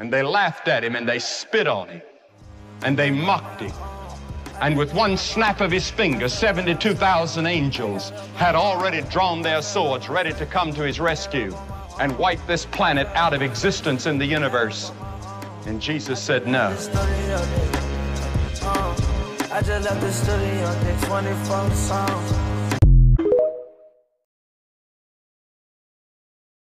And they laughed at him and they spit on him and they mocked him. And with one snap of his finger, 72,000 angels had already drawn their swords ready to come to his rescue and wipe this planet out of existence in the universe. And Jesus said, No. I just left the studio, they 24 songs.